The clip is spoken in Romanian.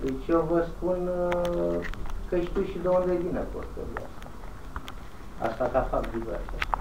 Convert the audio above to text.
Deci eu vă spun uh, că știu și de unde vine porcăria asta. Asta ca fapt diverse.